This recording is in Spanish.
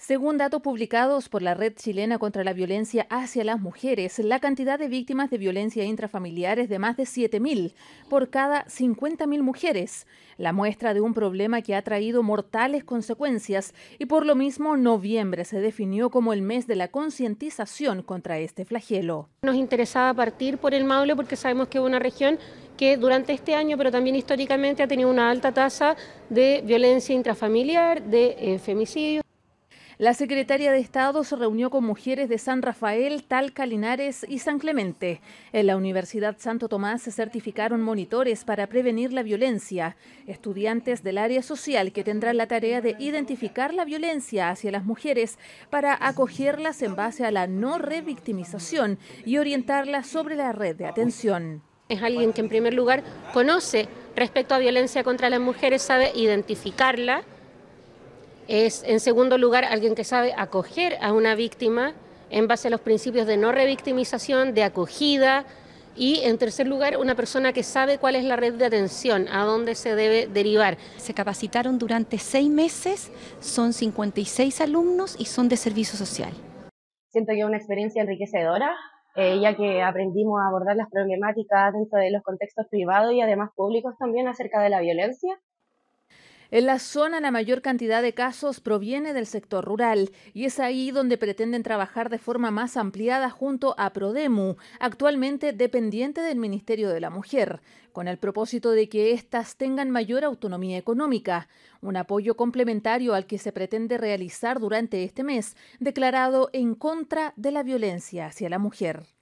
Según datos publicados por la Red Chilena contra la Violencia hacia las Mujeres, la cantidad de víctimas de violencia intrafamiliar es de más de 7.000 por cada 50.000 mujeres, la muestra de un problema que ha traído mortales consecuencias y por lo mismo noviembre se definió como el mes de la concientización contra este flagelo. Nos interesaba partir por el Maule porque sabemos que es una región que durante este año, pero también históricamente, ha tenido una alta tasa de violencia intrafamiliar, de eh, femicidio. La secretaria de Estado se reunió con mujeres de San Rafael, Talca, Linares y San Clemente. En la Universidad Santo Tomás se certificaron monitores para prevenir la violencia, estudiantes del área social que tendrán la tarea de identificar la violencia hacia las mujeres para acogerlas en base a la no revictimización y orientarlas sobre la red de atención. Es alguien que en primer lugar conoce respecto a violencia contra las mujeres, sabe identificarla, es, en segundo lugar, alguien que sabe acoger a una víctima en base a los principios de no revictimización, de acogida. Y en tercer lugar, una persona que sabe cuál es la red de atención, a dónde se debe derivar. Se capacitaron durante seis meses, son 56 alumnos y son de servicio social. Siento que es una experiencia enriquecedora, eh, ya que aprendimos a abordar las problemáticas dentro de los contextos privados y además públicos también acerca de la violencia en la zona la mayor cantidad de casos proviene del sector rural y es ahí donde pretenden trabajar de forma más ampliada junto a Prodemu, actualmente dependiente del Ministerio de la Mujer, con el propósito de que éstas tengan mayor autonomía económica, un apoyo complementario al que se pretende realizar durante este mes, declarado en contra de la violencia hacia la mujer.